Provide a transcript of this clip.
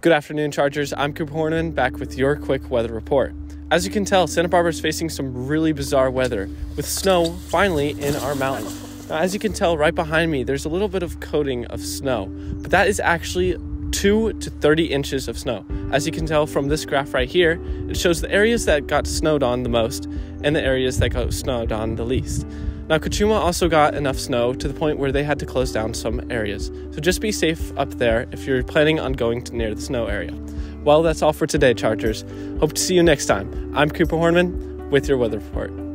Good afternoon, Chargers. I'm Cooper Hornan back with your quick weather report. As you can tell, Santa Barbara is facing some really bizarre weather with snow finally in our mountain. Now, as you can tell right behind me, there's a little bit of coating of snow, but that is actually 2 to 30 inches of snow. As you can tell from this graph right here, it shows the areas that got snowed on the most and the areas that got snowed on the least. Now, Cachuma also got enough snow to the point where they had to close down some areas. So just be safe up there if you're planning on going to near the snow area. Well, that's all for today, Chargers. Hope to see you next time. I'm Cooper Hornman with your weather report.